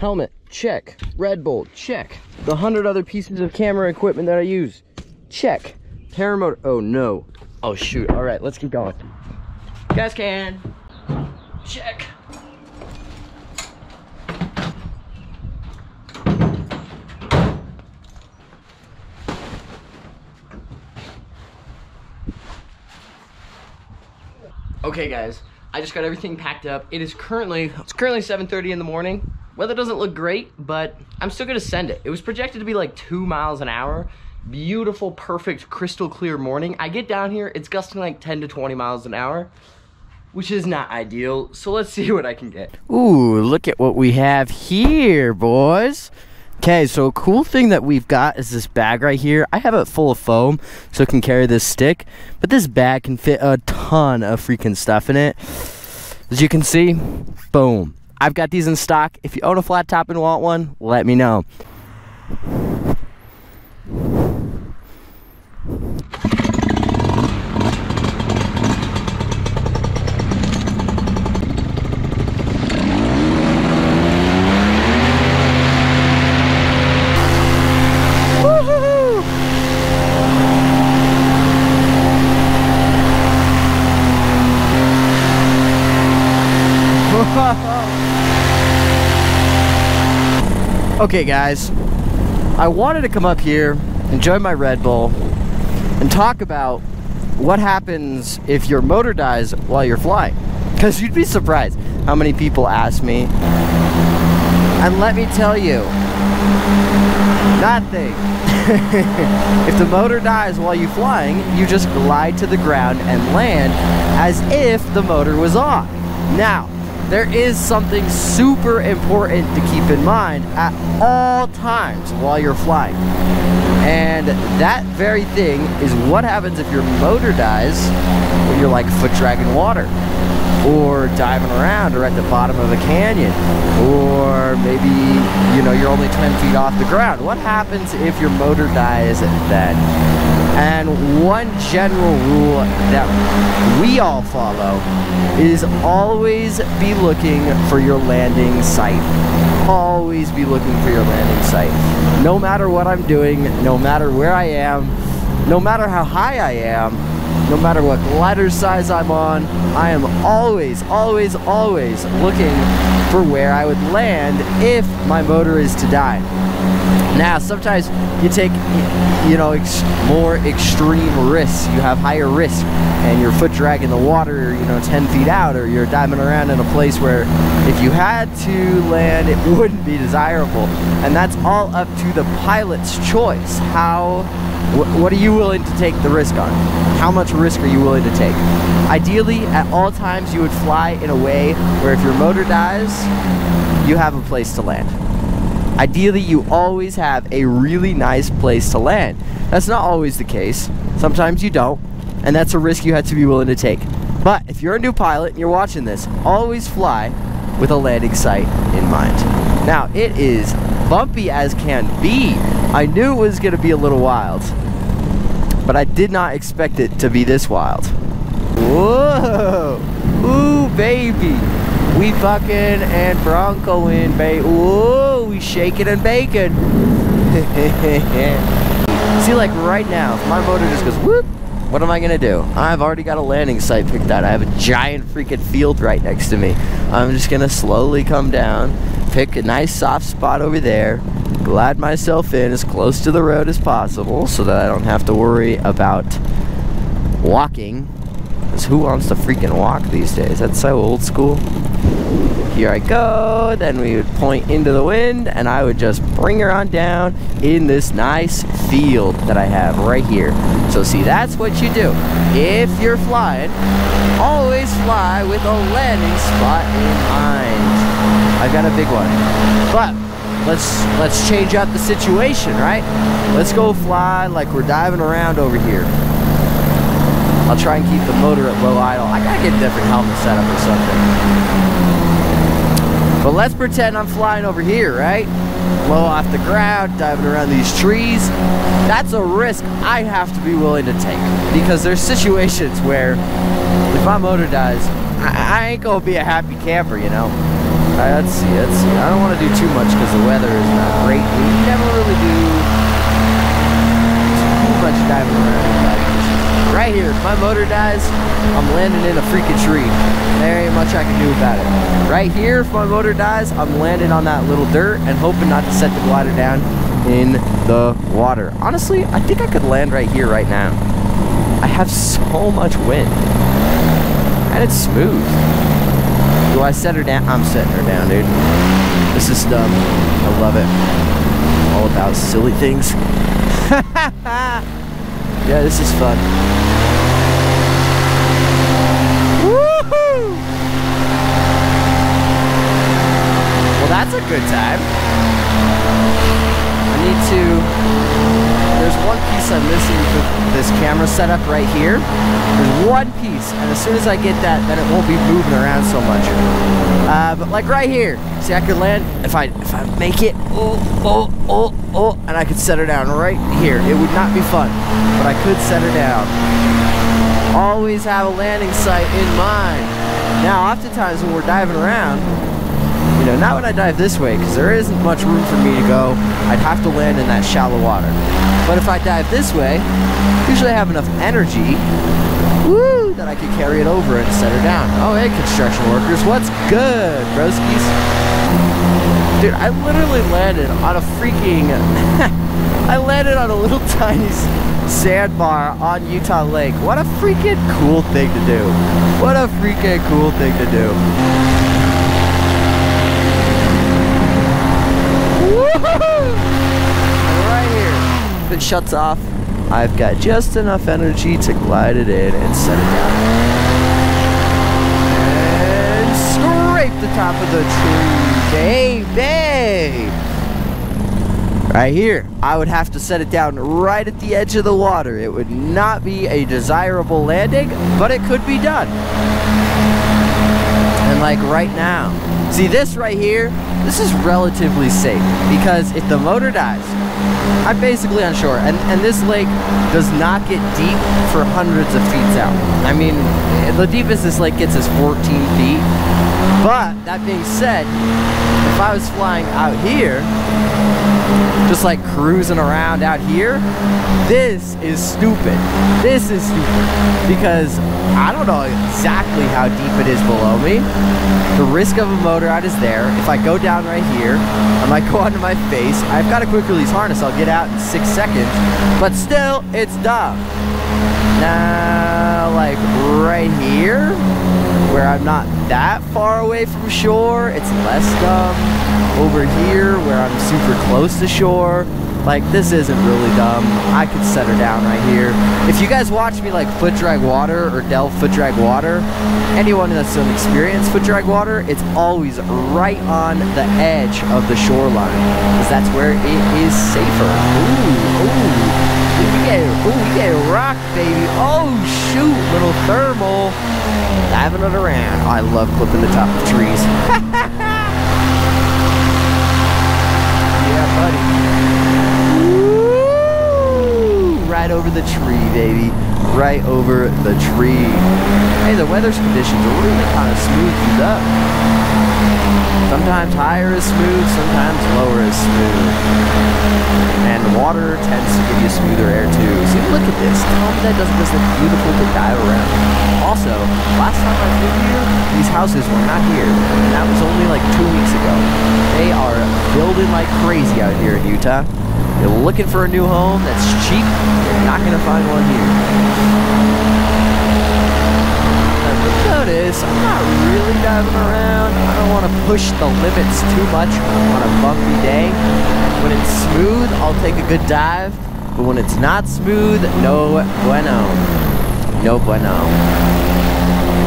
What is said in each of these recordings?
Helmet, check. Red Bull, check. The hundred other pieces of camera equipment that I use, check. Paramotor, oh no. Oh shoot, all right, let's keep going. Gas can, check. Okay guys, I just got everything packed up. It is currently, it's currently 7.30 in the morning. Weather doesn't look great, but I'm still gonna send it. It was projected to be like two miles an hour. Beautiful, perfect, crystal clear morning. I get down here, it's gusting like 10 to 20 miles an hour, which is not ideal. So let's see what I can get. Ooh, look at what we have here, boys. Okay, so a cool thing that we've got is this bag right here. I have it full of foam so it can carry this stick, but this bag can fit a ton of freaking stuff in it. As you can see, boom. I've got these in stock. If you own a flat top and want one, let me know. Okay, guys. I wanted to come up here, enjoy my Red Bull, and talk about what happens if your motor dies while you're flying. Because you'd be surprised how many people ask me. And let me tell you, nothing. if the motor dies while you're flying, you just glide to the ground and land as if the motor was on. Now, there is something super important to keep in mind at all times while you're flying. And that very thing is what happens if your motor dies when you're like foot dragging water or diving around or at the bottom of a canyon or maybe you know you're only 10 feet off the ground what happens if your motor dies then and one general rule that we all follow is always be looking for your landing site. Always be looking for your landing site. No matter what I'm doing, no matter where I am, no matter how high I am, no matter what glider size I'm on, I am always, always, always looking for where I would land if my motor is to die. Now, sometimes you take, you know, ex more extreme risks. You have higher risk, and your foot drag in the water, you know, 10 feet out, or you're diving around in a place where if you had to land, it wouldn't be desirable. And that's all up to the pilot's choice. How, wh what are you willing to take the risk on? How much risk are you willing to take? Ideally, at all times, you would fly in a way where if your motor dies, you have a place to land. Ideally, you always have a really nice place to land. That's not always the case. Sometimes you don't, and that's a risk you have to be willing to take. But if you're a new pilot and you're watching this, always fly with a landing site in mind. Now, it is bumpy as can be. I knew it was going to be a little wild, but I did not expect it to be this wild. Whoa! Ooh, baby! We fucking and broncoing, baby. Whoa, we shaking and baking. See, like right now, my motor just goes whoop, what am I gonna do? I've already got a landing site picked out. I have a giant freaking field right next to me. I'm just gonna slowly come down, pick a nice soft spot over there, glide myself in as close to the road as possible so that I don't have to worry about walking. Because who wants to freaking walk these days? That's so old school here I go. Then we would point into the wind and I would just bring her on down in this nice field that I have right here. So see, that's what you do. If you're flying, always fly with a landing spot in mind. I've got a big one. But let's let's change up the situation, right? Let's go fly like we're diving around over here. I'll try and keep the motor at low idle. I gotta get a different helmet setup or something. But let's pretend I'm flying over here, right? Low off the ground, diving around these trees. That's a risk I have to be willing to take. Because there's situations where if my motor dies, I, I ain't gonna be a happy camper, you know? Alright, let's see, let's see. I don't want to do too much because the weather is not great. We never really do too much diving around. Right here, if my motor dies, I'm landing in a freaking tree. There ain't much I can do about it. Right here, if my motor dies, I'm landing on that little dirt and hoping not to set the glider down in the water. Honestly, I think I could land right here right now. I have so much wind. And it's smooth. Do I set her down? I'm setting her down, dude. This is dumb. I love it. All about silly things. yeah, this is fun. Woohoo! Well, that's a good time. I need to there's one piece I'm missing for this camera setup right here. There's one piece, and as soon as I get that, then it won't be moving around so much. Uh, but like right here, see I could land, if I if I make it, oh, oh, oh, oh, and I could set her down right here. It would not be fun, but I could set her down. Always have a landing site in mind. Now, oftentimes when we're diving around, you know, not when I dive this way, because there isn't much room for me to go. I'd have to land in that shallow water. But if I dive this way, usually I have enough energy, I could carry it over and set her down. Oh, hey, construction workers, what's good, broskies? Dude, I literally landed on a freaking... I landed on a little tiny sandbar on Utah Lake. What a freaking cool thing to do. What a freaking cool thing to do. right here. It shuts off, I've got just enough energy to glide it in and set it down. And scrape the top of the tree, baby! Right here, I would have to set it down right at the edge of the water. It would not be a desirable landing, but it could be done. And like right now, see this right here, this is relatively safe because if the motor dies, I'm basically on shore. And, and this lake does not get deep for hundreds of feet out. I mean, the deepest this lake gets is 14 feet. But that being said, if I was flying out here, just like cruising around out here, this is stupid. This is stupid because I don't know exactly how deep it is below me. The risk of a motor out is there. If I go down right here, I might go onto my face. I've got a quick release harness. I'll get out in six seconds, but still, it's dumb. Now, like right here, where I'm not that far away from shore, it's less dumb. Over here, where I'm super close to shore, like, this isn't really dumb. I could set her down right here. If you guys watch me, like, foot drag water or Dell foot drag water, anyone that's done experience foot drag water, it's always right on the edge of the shoreline. Because that's where it is safer. Ooh, ooh. We get, ooh, we get rock, baby. Oh, shoot, little thermal. Diving it around. Oh, I love clipping the top of trees. right over the tree, baby. Right over the tree. Hey, the weather's conditions are really kind of smoothed up. Sometimes higher is smooth, sometimes lower is smooth. And water tends to give you smoother air too. See, look at this. Tell me that doesn't just look beautiful to dive around. Also, last time I flew here, these houses were not here. And that was only like two weeks ago. They are building like crazy out here in Utah. You're looking for a new home that's cheap, you're not going to find one here. Notice, I'm not really diving around. I don't want to push the limits too much on a bumpy day. When it's smooth, I'll take a good dive. But when it's not smooth, no bueno. No bueno.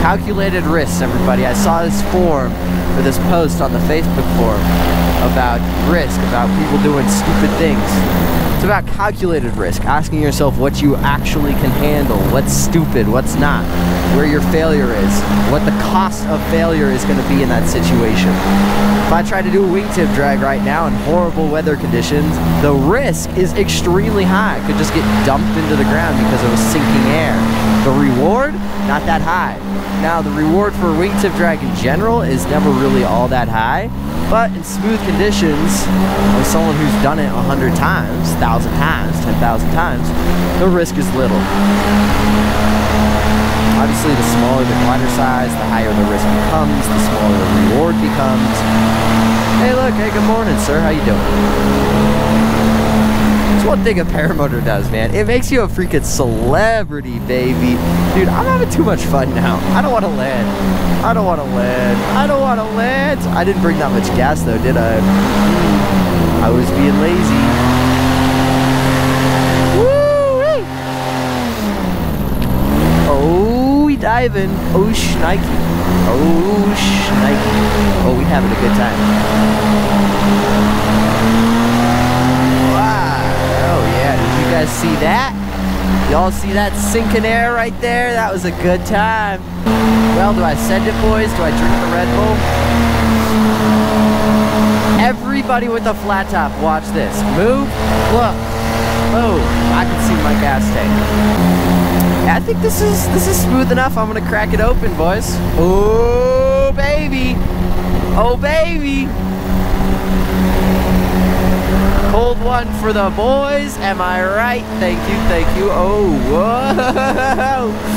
Calculated risks, everybody. I saw this form for this post on the Facebook forum about risk, about people doing stupid things. It's about calculated risk, asking yourself what you actually can handle, what's stupid, what's not, where your failure is, what the cost of failure is going to be in that situation. If I try to do a wingtip drag right now in horrible weather conditions, the risk is extremely high. I could just get dumped into the ground because of sinking air. The reward not that high. Now, the reward for wingtip drag in general is never really all that high, but in smooth conditions, like someone who's done it a hundred times, thousand times, ten thousand times, the risk is little. Obviously, the smaller the glider size, the higher the risk becomes, the smaller the reward becomes. Hey, look, hey, good morning, sir. How you doing? One thing a paramotor does, man. It makes you a freaking celebrity, baby. Dude, I'm having too much fun now. I don't want to land. I don't want to land. I don't want to land. I didn't bring that much gas, though, did I? I was being lazy. Oh, we diving. Oh, shnikey. Oh, shnikey. Oh, we having a good time. Guys see that? Y'all see that sinking air right there? That was a good time. Well, do I send it, boys? Do I drink the Red Bull? Everybody with a flat top, watch this. Move, look. Oh, I can see my gas tank. I think this is this is smooth enough. I'm gonna crack it open, boys. Oh, baby. Oh, baby. Cold one for the boys. Am I right? Thank you, thank you. Oh, whoa.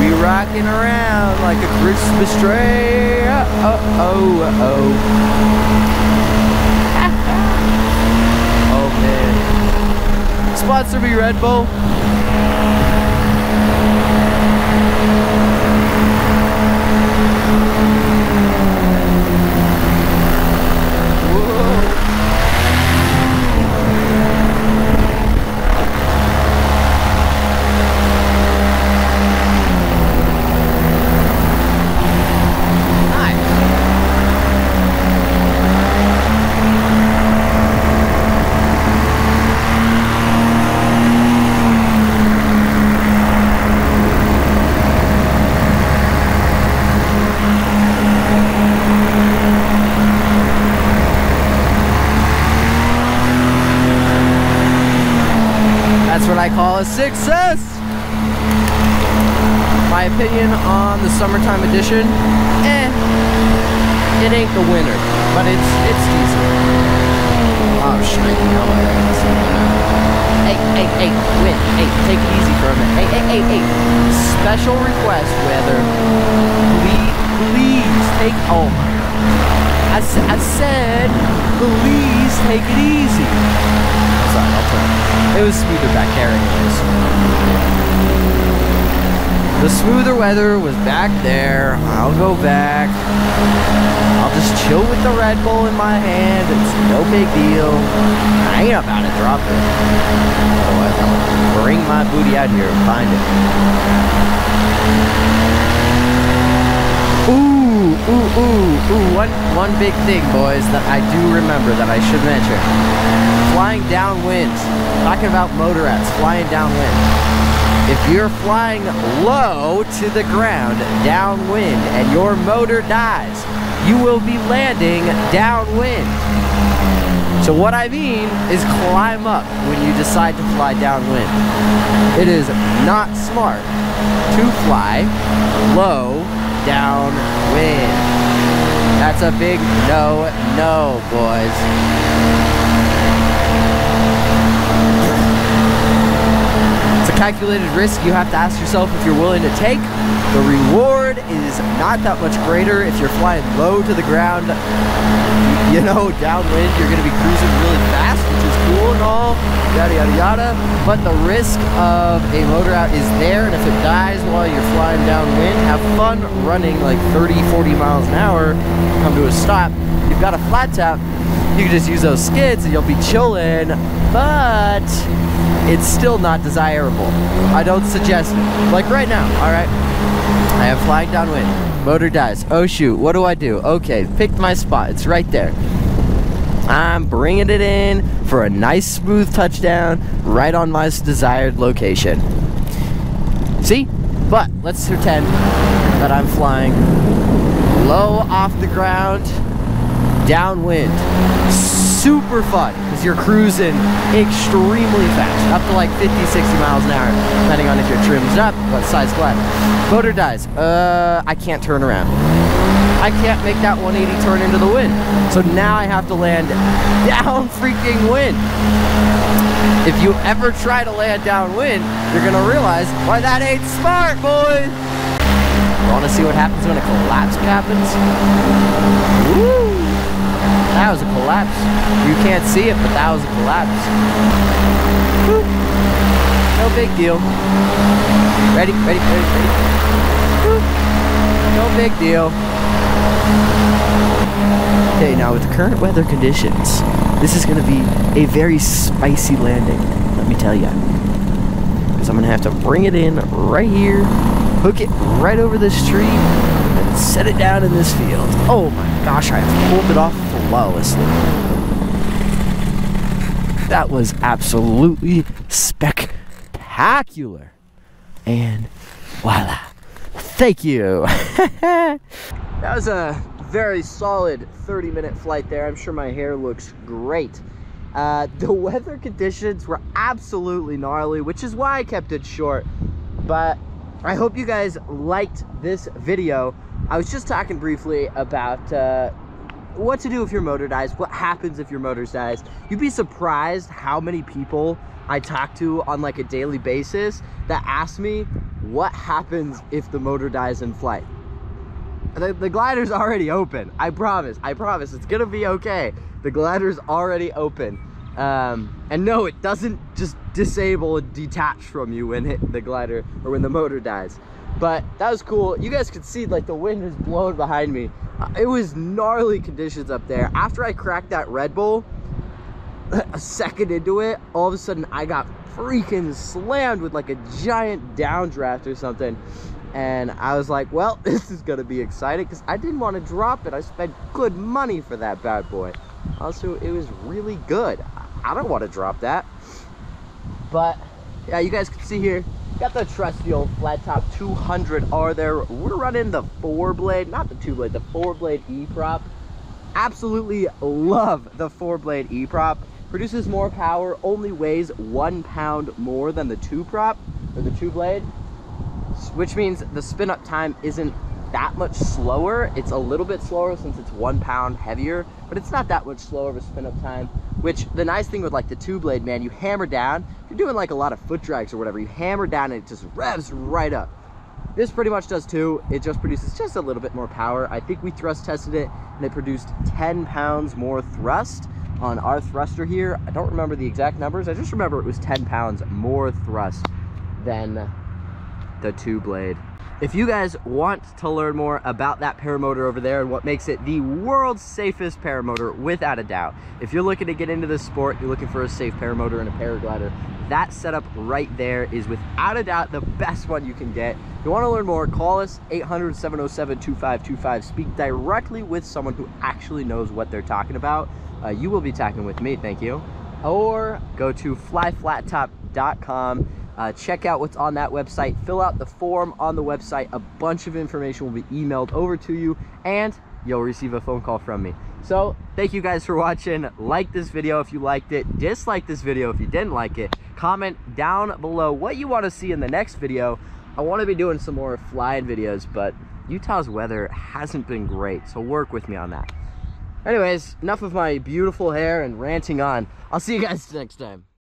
We rocking around like a Christmas tree. Oh, oh, oh. oh, man. Sponsor me, Red Bull. I My opinion on the summertime edition, eh, it ain't the winner, but it's it's decent. Oh, shit, Hey, hey, hey, win. Hey, take it easy for a minute. Hey, hey, hey, hey. Special request, weather. Please, please take. Oh my God. I, I said, please take it easy. I'll turn. It was smoother back there anyways. The smoother weather was back there. I'll go back. I'll just chill with the Red Bull in my hand. It's no big deal. I ain't about to drop it. Oh, Otherwise, I'll bring my booty out here and find it. Ooh, ooh, ooh, ooh. One, one big thing, boys, that I do remember that I should mention flying downwind. Talking about motor outs, flying downwind. If you're flying low to the ground, downwind, and your motor dies, you will be landing downwind. So what I mean is climb up when you decide to fly downwind. It is not smart to fly low downwind. That's a big no, no, boys. It's a calculated risk you have to ask yourself if you're willing to take. The reward is not that much greater if you're flying low to the ground. You know, downwind, you're going to be cruising really fast, cool and all, yada, yada, yada. But the risk of a motor out is there, and if it dies while you're flying downwind, have fun running like 30, 40 miles an hour, come to a stop. You've got a flat top, you can just use those skids and you'll be chilling, but it's still not desirable. I don't suggest it. Like right now, alright? I am flying downwind. Motor dies. Oh shoot, what do I do? Okay, picked my spot. It's right there. I'm bringing it in for a nice smooth touchdown right on my desired location. See? But let's pretend that I'm flying low off the ground downwind. Super fun because you're cruising extremely fast, up to like 50, 60 miles an hour, depending on if you're trimmed up, what size glide. Motor dies. Uh, I can't turn around. I can't make that 180 turn into the wind. So now I have to land down freaking wind. If you ever try to land downwind, you're gonna realize why that ain't smart, boys. Wanna see what happens when a collapse happens? Woo! That was a collapse. You can't see it, but that was a collapse. Woo. No big deal. Ready, ready, ready, ready. No big deal. Okay, now with the current weather conditions, this is going to be a very spicy landing, let me tell you. Because I'm going to have to bring it in right here, hook it right over this tree, and set it down in this field. Oh my gosh, I pulled it off flawlessly. That was absolutely spectacular. And. Thank you. that was a very solid 30 minute flight there. I'm sure my hair looks great. Uh, the weather conditions were absolutely gnarly, which is why I kept it short. But I hope you guys liked this video. I was just talking briefly about uh, what to do if your motor dies, what happens if your motor dies. You'd be surprised how many people I talk to on like a daily basis that ask me what happens if the motor dies in flight. The, the glider's already open. I promise. I promise. It's gonna be okay. The glider's already open. Um, and no, it doesn't just disable and detach from you when hit the glider or when the motor dies. But that was cool. You guys could see like the wind is blowing behind me. Uh, it was gnarly conditions up there. After I cracked that Red Bull, a second into it, all of a sudden I got freaking slammed with like a giant downdraft or something. And I was like, well, this is gonna be exciting because I didn't want to drop it. I spent good money for that bad boy. Also, it was really good. I don't want to drop that. But yeah, you guys can see here, got the trusty old flat top 200R there. We're running the four blade, not the two blade, the four blade E-prop. Absolutely love the four blade E-prop. Produces more power, only weighs one pound more than the two prop or the two blade which means the spin up time isn't that much slower. It's a little bit slower since it's one pound heavier, but it's not that much slower of a spin up time, which the nice thing with like the two blade, man, you hammer down, if you're doing like a lot of foot drags or whatever, you hammer down and it just revs right up. This pretty much does too. It just produces just a little bit more power. I think we thrust tested it and it produced 10 pounds more thrust on our thruster here. I don't remember the exact numbers. I just remember it was 10 pounds more thrust than the two blade. If you guys want to learn more about that paramotor over there and what makes it the world's safest paramotor, without a doubt, if you're looking to get into this sport, you're looking for a safe paramotor and a paraglider, that setup right there is without a doubt the best one you can get. If you want to learn more, call us 800-707-2525. Speak directly with someone who actually knows what they're talking about. Uh, you will be talking with me, thank you. Or go to flyflattop.com uh, check out what's on that website. Fill out the form on the website. A bunch of information will be emailed over to you and you'll receive a phone call from me. So thank you guys for watching. Like this video if you liked it. Dislike this video if you didn't like it. Comment down below what you want to see in the next video. I want to be doing some more flying videos, but Utah's weather hasn't been great, so work with me on that. Anyways, enough of my beautiful hair and ranting on. I'll see you guys next time.